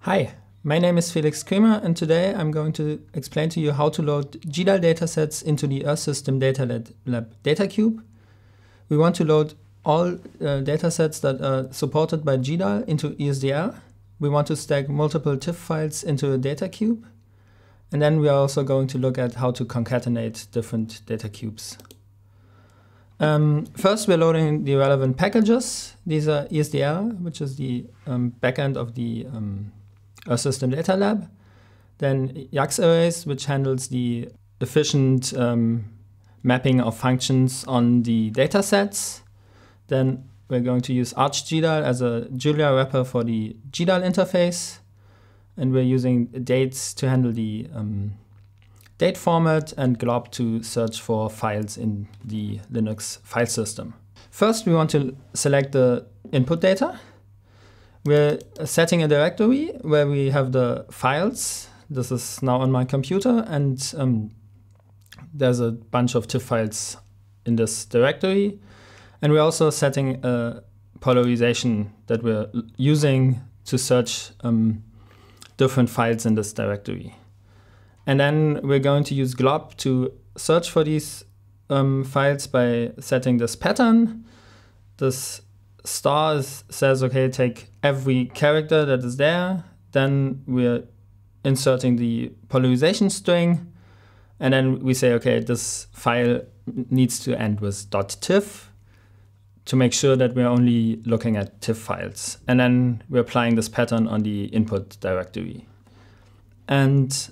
Hi, my name is Felix Cremer, and today I'm going to explain to you how to load GDAL datasets into the Earth System Data Lab data cube. We want to load all uh, datasets that are supported by GDAL into ESDL. We want to stack multiple TIFF files into a data cube. And then we are also going to look at how to concatenate different data cubes. Um, first, we're loading the relevant packages. These are ESDL, which is the um, backend of the um, Earth System Data Lab. Then YAX arrays, which handles the efficient um, mapping of functions on the data sets. Then we're going to use ArchGDAL as a Julia wrapper for the GDAL interface. And we're using dates to handle the um, date format and glob to search for files in the Linux file system. First, we want to select the input data. We're setting a directory where we have the files. This is now on my computer, and um, there's a bunch of TIFF files in this directory. And we're also setting a polarization that we're using to search um, different files in this directory. And then we're going to use glob to search for these um, files by setting this pattern. This star is, says, okay, take every character that is there. Then we're inserting the polarization string. And then we say, okay, this file needs to end with .tiff to make sure that we're only looking at TIFF files. And then we're applying this pattern on the input directory. And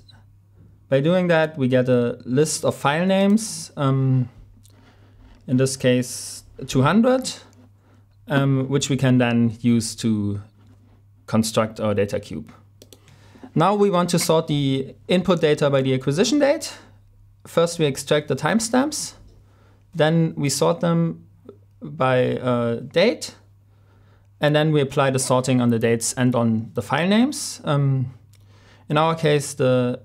by doing that, we get a list of file names. Um, in this case, 200 um, which we can then use to construct our data cube. Now we want to sort the input data by the acquisition date. First we extract the timestamps, then we sort them by uh, date, and then we apply the sorting on the dates and on the file names. Um, in our case, the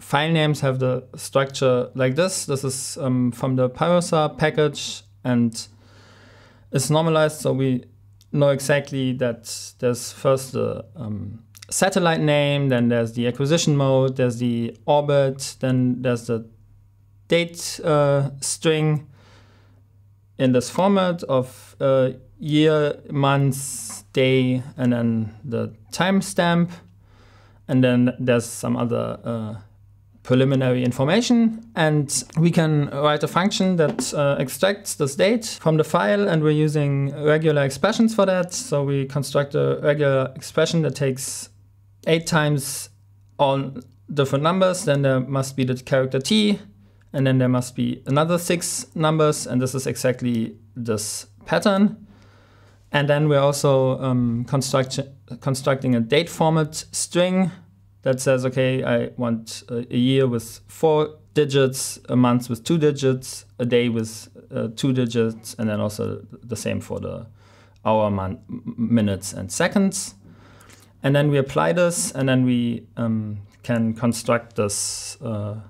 file names have the structure like this. This is um, from the pyroSAR package, and is normalized, so we know exactly that there's first the um, satellite name, then there's the acquisition mode, there's the orbit, then there's the date uh, string in this format of uh, year, month, day, and then the timestamp. And then there's some other uh, preliminary information and we can write a function that uh, extracts this date from the file and we're using regular expressions for that. So we construct a regular expression that takes eight times all different numbers, then there must be the character t, and then there must be another six numbers, and this is exactly this pattern. And then we're also um, construct constructing a date format string that says, okay, I want a, year with four digits, a month with two digits, a day with uh, two digits, and then also the same for the hour, month, minutes, and seconds. And then we apply this, and then we um, can construct this uh,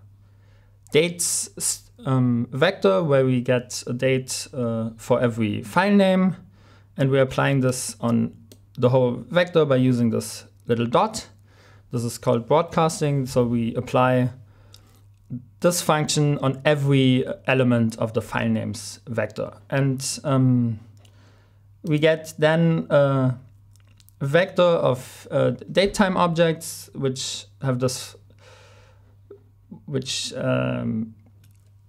dates um, vector where we get a date uh, for every file name. And we're applying this on the whole vector by using this little dot. This is called broadcasting. So we apply this function on every element of the file names vector. And um, we get then a vector of uh, datetime objects which have this, which um,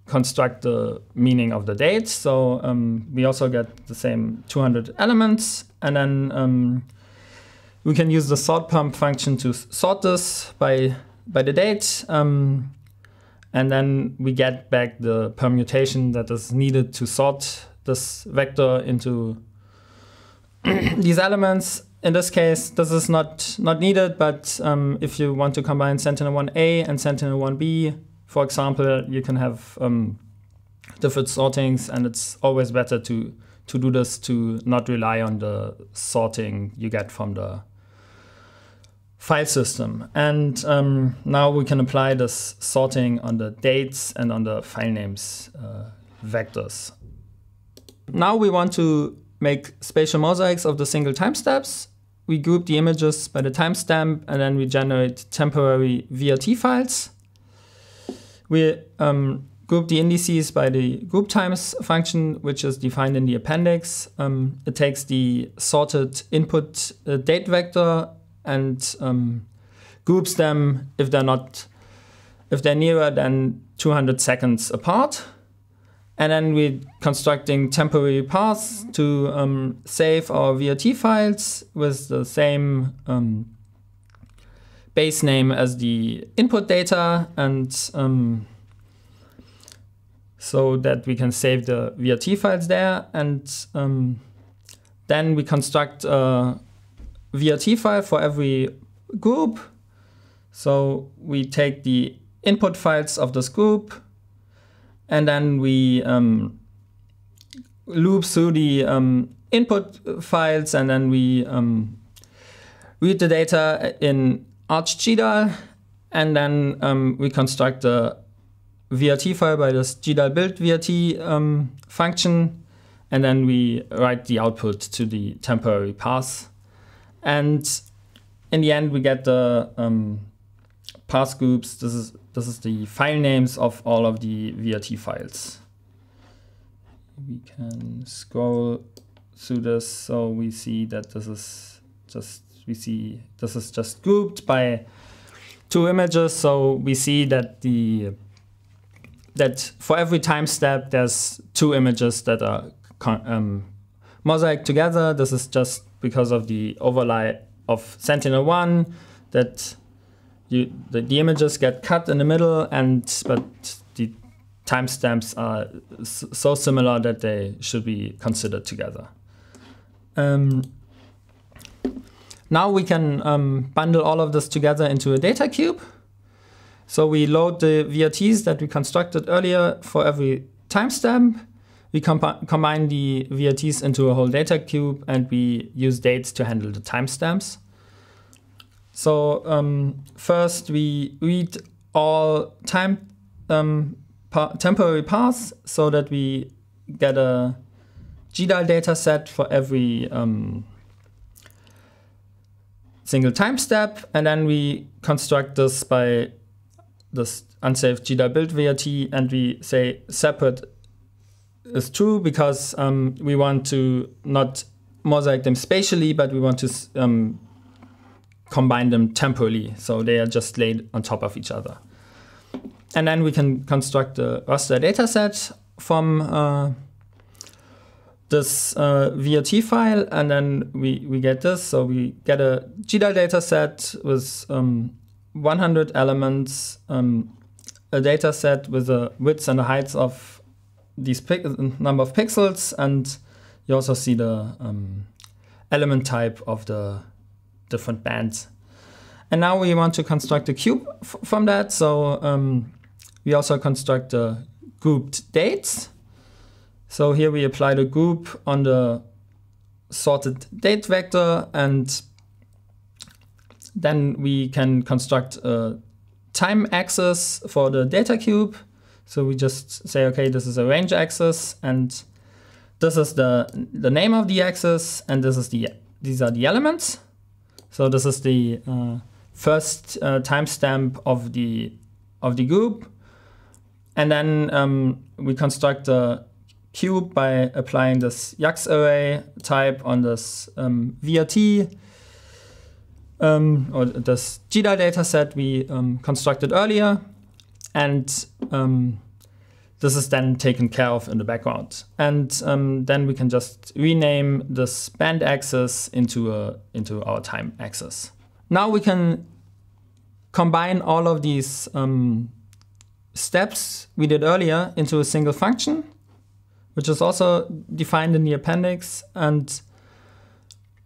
construct the meaning of the date. So um, we also get the same 200 elements. And then um, we can use the sortperm function to sort this by, by the date. Um, and then we get back the permutation that is needed to sort this vector into these elements. In this case, this is not, not needed, but um, if you want to combine Sentinel-1A and Sentinel-1B, for example, you can have um, different sortings, and it's always better to, to do this to not rely on the sorting you get from the file system. And um, now we can apply this sorting on the dates and on the file names uh, vectors. Now we want to make spatial mosaics of the single time steps. We group the images by the timestamp and then we generate temporary VRT files. We um, group the indices by the group times function, which is defined in the appendix. Um, it takes the sorted input uh, date vector and um, groups them if they're not if they're nearer than 200 seconds apart. And then we're constructing temporary paths to um, save our VRT files with the same um, base name as the input data and um, so that we can save the VRT files there. And um, then we construct a VRT file for every group. So we take the input files of this group and then we um, loop through the um, input files and then we um, read the data in ArchGDAL and then um, we construct a VRT file by this GDAL build VRT um, function and then we write the output to the temporary path and in the end we get the um, path groups. This is this is the file names of all of the VRT files. We can scroll through this so we see that this is just we see this is just grouped by two images so we see that the that for every time step there's two images that are um, mosaic together this is just because of the overlay of sentinel-1 that you, the, the images get cut in the middle, and but the timestamps are so similar that they should be considered together. Um, now we can um, bundle all of this together into a data cube. So we load the VRTs that we constructed earlier for every timestamp. We combine the VRTs into a whole data cube and we use dates to handle the timestamps. So um, first we read all time um, pa temporary paths so that we get a GDAL data set for every um, single time step, and then we construct this by this unsafe GDAL build VRT, and we say separate is true because um, we want to not mosaic them spatially, but we want to um, combine them temporally, so they are just laid on top of each other. And then we can construct a raster dataset from uh, this uh, VRT file, and then we, we get this. So we get a GDAL dataset with um, 100 elements, um, a dataset with a width and a height of these number of pixels, and you also see the um, element type of the different bands. And now we want to construct a cube from that. So um, we also construct the grouped dates. So here we apply the group on the sorted date vector and then we can construct a time axis for the data cube. So we just say, okay, this is a range axis and this is the, the name of the axis and this is the, these are the elements. So this is the uh, first uh, timestamp of the of the group, and then um, we construct a cube by applying this YAX array type on this um, VRT um, or this GDAL dataset we um, constructed earlier, and um, this is then taken care of in the background. And um, then we can just rename this band axis into a into our time axis. Now we can combine all of these um, steps we did earlier into a single function, which is also defined in the appendix. And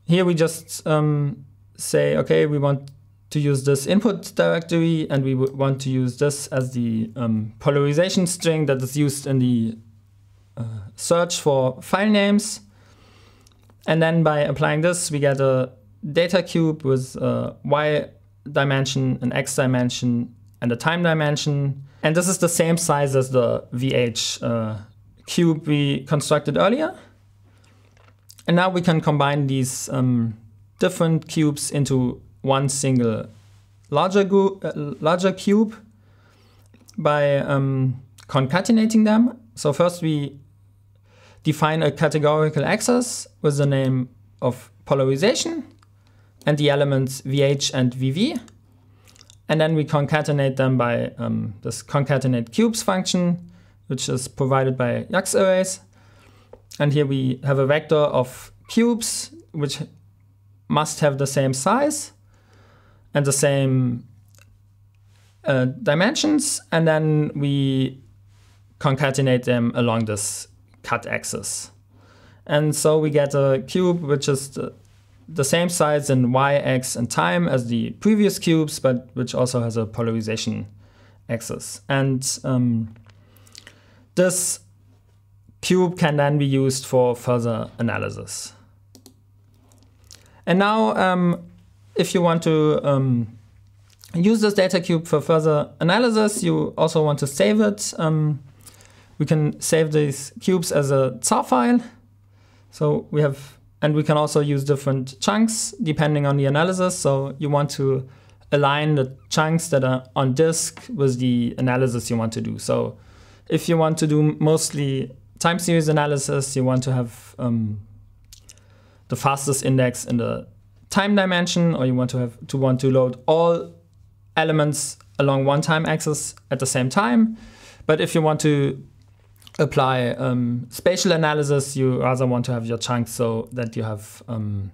here we just um, say, okay, we want to use this input directory and we want to use this as the um, polarization string that is used in the uh, search for file names. And then by applying this, we get a data cube with a y dimension, an x dimension, and a time dimension. And this is the same size as the VH uh, cube we constructed earlier. and now we can combine these um, different cubes into one single larger, uh, larger cube by um, concatenating them. So first we define a categorical axis with the name of polarization and the elements VH and VV. And then we concatenate them by um, this concatenate cubes function, which is provided by Yax arrays. And here we have a vector of cubes, which must have the same size and the same uh, dimensions. And then we concatenate them along this cut axis. And so we get a cube which is the, same size in y, x, and time as the previous cubes, but which also has a polarization axis. And um, this cube can then be used for further analysis. And now, um, if you want to um, use this data cube for further analysis, you also want to save it. Um, we can save these cubes as a Zarr file. So we have, and we can also use different chunks depending on the analysis. So you want to align the chunks that are on disk with the analysis you want to do. So if you want to do mostly time series analysis, you want to have um, the fastest index in the time dimension, or you want to have to want to load all elements along one time axis at the same time. But if you want to apply um, spatial analysis, you rather want to have your chunks so that you have um,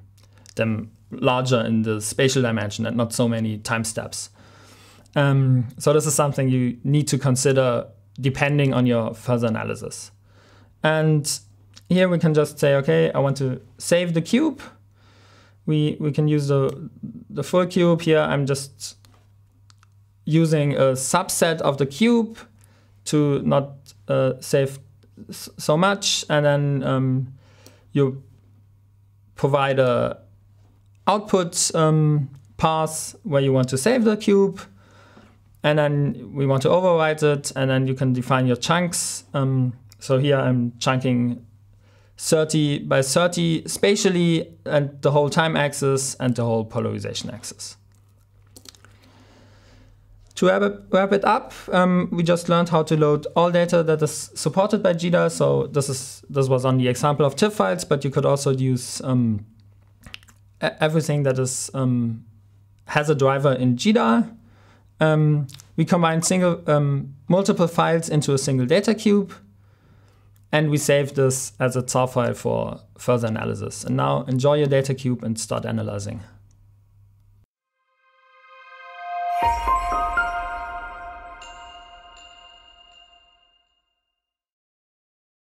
them larger in the spatial dimension and not so many time steps. Um, so this is something you need to consider depending on your further analysis. And here we can just say, okay, I want to save the cube. We, we can use the, the full cube here. I'm just using a subset of the cube to not uh, save so much, and then um, you provide a output um, path where you want to save the cube, and then we want to overwrite it, and then you can define your chunks. Um, so here I'm chunking 30 by 30 spatially, and the whole time axis and the whole polarization axis. To wrap it, up, um, we just learned how to load all data that is supported by GDAL. So this is this was on the example of TIFF files, but you could also use um, everything that is um, has a driver in GDAL. Um, we combine single um, multiple files into a single data cube, and we save this as a Zarr file for further analysis. And now enjoy your data cube and start analyzing.